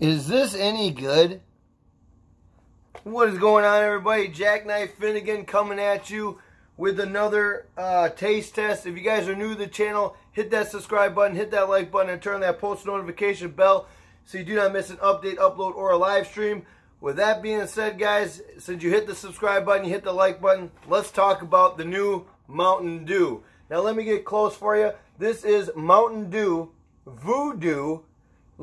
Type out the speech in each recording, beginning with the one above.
Is this any good? What is going on, everybody? Jackknife Finnegan coming at you with another uh, taste test. If you guys are new to the channel, hit that subscribe button, hit that like button, and turn that post notification bell so you do not miss an update, upload, or a live stream. With that being said, guys, since you hit the subscribe button, you hit the like button, let's talk about the new Mountain Dew. Now, let me get close for you. This is Mountain Dew VooDew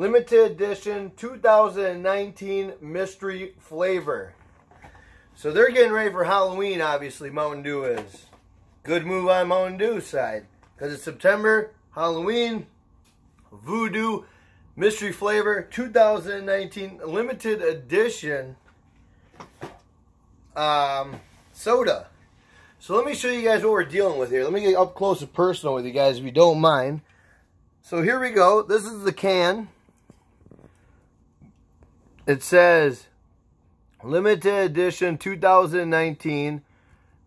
Limited Edition 2019 Mystery Flavor. So they're getting ready for Halloween, obviously, Mountain Dew is. Good move on Mountain Dew side. Because it's September, Halloween, VooDew Mystery Flavor 2019 Limited Edition um, soda. So let me show you guys what we're dealing with here. Let me get up close and personal with you guys if you don't mind. So here we go. This is the can. It says limited edition 2019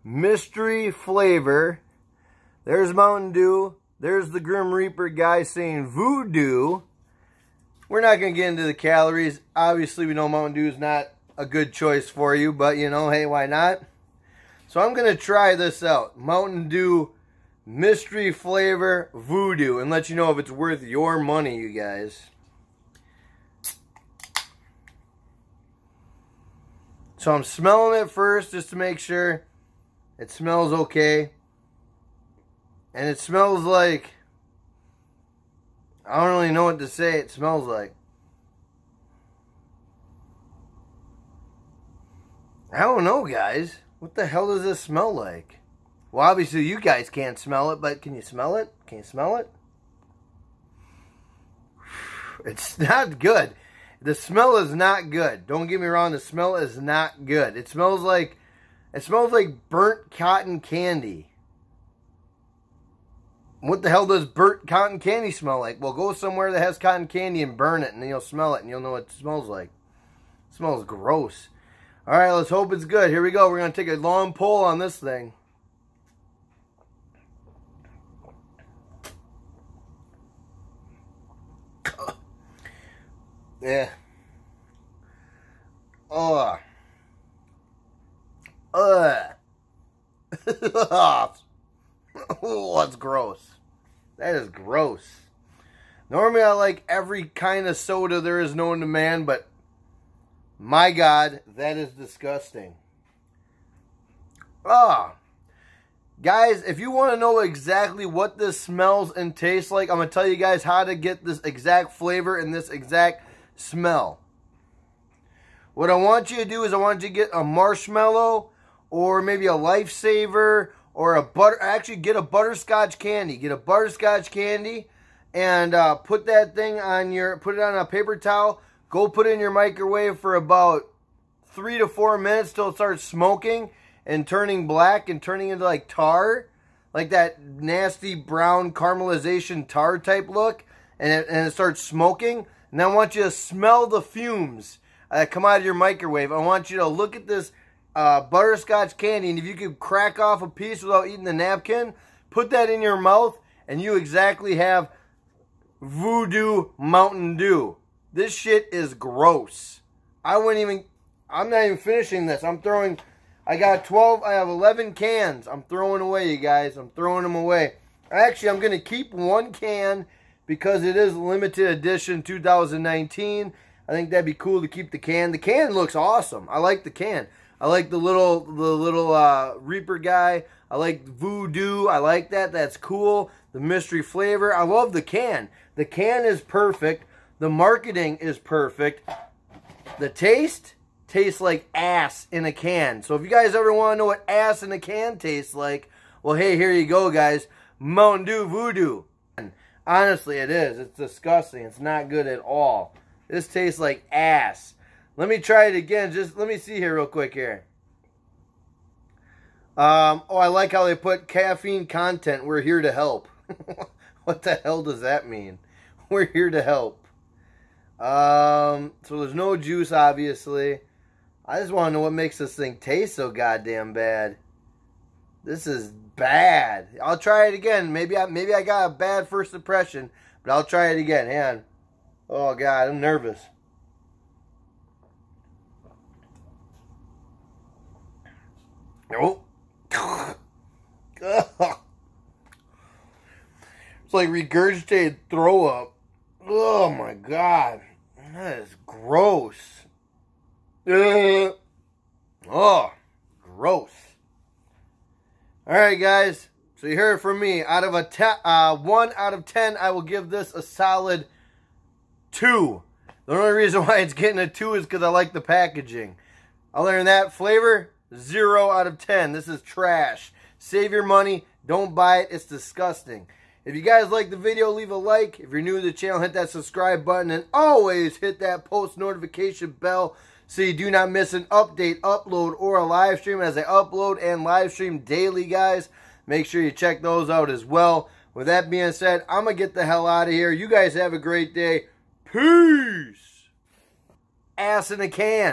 mystery flavor. There's Mountain Dew. There's the Grim Reaper guy saying VooDew. We're not going to get into the calories. Obviously, we know Mountain Dew is not a good choice for you, but you know, hey, why not? So I'm going to try this out. Mountain Dew mystery flavor VooDew and let you know if it's worth your money, you guys. So I'm smelling it first just to make sure it smells okay. And it smells like, I don't really know what to say it smells like. I don't know, guys. What the hell does this smell like? Well, obviously you guys can't smell it, but can you smell it? Can you smell it? It's not good. The smell is not good. Don't get me wrong, the smell is not good. It smells like it smells like burnt cotton candy. What the hell does burnt cotton candy smell like? Well, go somewhere that has cotton candy and burn it, and then you'll smell it, and you'll know what it smells like. It smells gross. All right, let's hope it's good. Here we go. We're going to take a long pull on this thing. Yeah. Oh. Ugh. oh, that's gross. That is gross. Normally, I like every kind of soda there is known to man, but my God, that is disgusting. Ah. Guys, if you want to know exactly what this smells and tastes like, I'm going to tell you guys how to get this exact flavor and this exact smell. What I want you to do is I want you to get a marshmallow or maybe a lifesaver or a butter. Actually, get a butterscotch candy. Get a butterscotch candy and uh, put that thing on your. Put it on a paper towel. Go put it in your microwave for about three to four minutes till it starts smoking and turning black and turning into like tar, like that nasty brown caramelization tar type look, and it, and it starts smoking. And I want you to smell the fumes that come out of your microwave. I want you to look at this uh, butterscotch candy, and if you could crack off a piece without eating the napkin, put that in your mouth, and you exactly have VooDew Mountain Dew. This shit is gross. I wouldn't even, I'm not even finishing this. I'm throwing, I got 12, I have 11 cans. I'm throwing away, you guys. I'm throwing them away. Actually, I'm going to keep one can because it is limited edition 2019. I think that'd be cool to keep the can. The can looks awesome. I like the can. I like the little the little uh, Reaper guy. I like VooDew. I like that. That's cool. The mystery flavor. I love the can. The can is perfect. The marketing is perfect. The taste tastes like ass in a can. So if you guys ever want to know what ass in a can tastes like, well, hey, here you go, guys. Mountain Dew VooDew. Honestly, it is. It's disgusting. It's not good at all. This tastes like ass. Let me try it again. Just let me see here real quick here. Um, oh, I like how they put caffeine content. We're here to help. what the hell does that mean? We're here to help. Um, so there's no juice, obviously. I just want to know what makes this thing taste so goddamn bad. This is bad. I'll try it again. Maybe I maybe I got a bad first impression, but I'll try it again. And oh god, I'm nervous. Nope. Oh. It's like regurgitated throw up. Oh my god. That is gross. Oh. Alright, guys. So you heard it from me. Out of a ten, uh, 1 out of 10, I will give this a solid 2. The only reason why it's getting a 2 is because I like the packaging. Other than that, flavor, 0 out of 10. This is trash. Save your money. Don't buy it. It's disgusting. If you guys like the video, leave a like. If you're new to the channel, hit that subscribe button. And always hit that post notification bell so you do not miss an update, upload, or a live stream as I upload and live stream daily, guys. Make sure you check those out as well. With that being said, I'm going to get the hell out of here. You guys have a great day. Peace. Ass in a can.